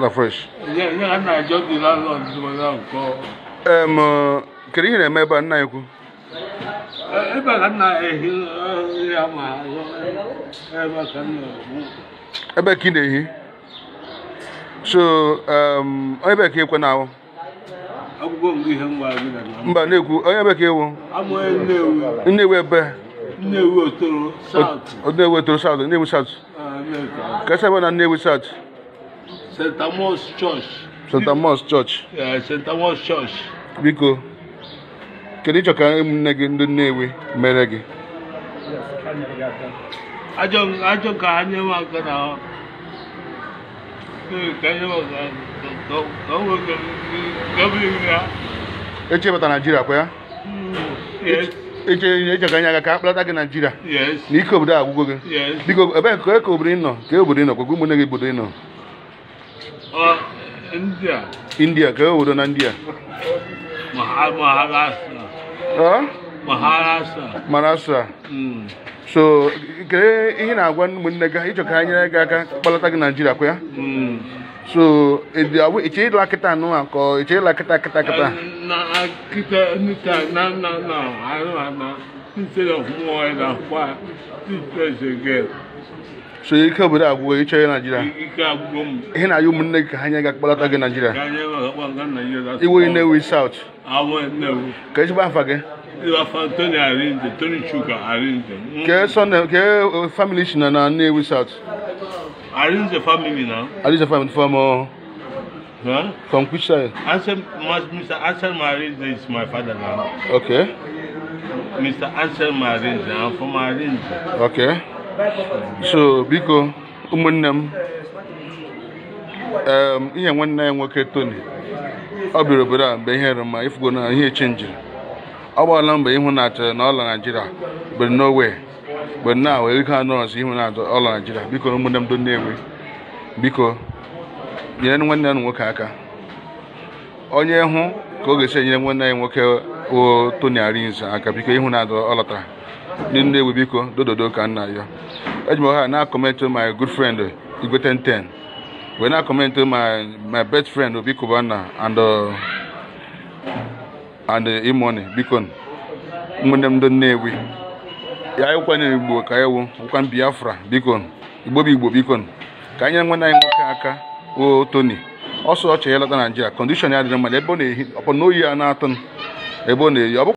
Not fresh Yeah, yeah, I'm ndị just the landlord. Um, kedu ihe na-eme ebe a nna ekwu? Ebe ka na ehi ya ahụ ebe ka nna ebe ka ị na-ehi? So, um, onye ebe ka ekwe na ahụ? Akwụkwọ mgbe ihe ngwa gị na Mba, na onye ebe ka ewu? Amụghị Nnewi. Nnewi ebe? Nnewi Otoro oh, oh, na St. Amos Church. St. Amos Church. St. Amos Church. biko kedu ịchọ ka ụmụnne gị ndị Nnewi mere gị ajọ ka ha nye m aka na eche bata naijiria kwa ya hmm, eche ka anyị aga ka akpalata gị naijiria na ike obodo agwụgo gị biko ebee ka obodo ị nọ ka obodo ị nọ kwa ụmụnne gị obodo ị nọ Oh, India. India, ka udah na Mahal, Maharashtra. Huh? Maharashtra. Maharashtra. Hmm. So, kere ihe na-agwa ụmụnne gị ịchọ ka anyị gị aka kpalata gị Naijiria kwa ya? Hmm. So, iche ịla kita anụ a kita iche ịla kita kita kita. Na kita nita na na na anụ ana instead of more than five, six years ago. so ike obodo agwụgo ị chọrọ Naijiria ihe na-ayụ ụmụnne gị ka ha nye gị akpọlata gị Naijiria iwe Nnewi South ka ezigbo afa gị ke family si na na Nnewi South Arinze family na. uh, huh? from which side? Ansel, Mr. Ansel Marinze is my father now. Okay. Mr. Ansel Marinze, I'm from Marinze. Okay. so biko ụmụnne m ee ihe nwanne ya nwoke Tony ọ bịara obodo a mgbe ihe rụma ifugo na ihe chenjiri ọ gbaala mgbe ịhụ na achọrọ na ọla Naịjirịa bụ nowe mgbe na wee ike anọ ọzọ ihu na ọla Naịjirịa biko ụmụnne m dị Nnewi biko nyere nwanne ya nwoke aka onye hụ ka ọ ga-esi enyere nwanne ya nwoke o Tony Arinze aka biko ịhụ na ọ lọtara ndị Nnewi biko dododo ka nna ya eji m ọha na-akọmentị my good friend Igwe 1010 wee na-akọmentị my my best friend Obi Cubana and uh, and Imoni biko ụmụnne m ndị Nnewi ya ayịkwa na Igbo ka ewu nkwa Biafra biko Igbo bụ Igbo biko ka anyị nwanne anyị nwoke aka o Tony ọsọ ọchị ya lọta Naijiria kọndishọn ya dịrị mma ebe ọ na-ehi ọkpọ n'oyi ya na-atụ ebe ọ na-eyi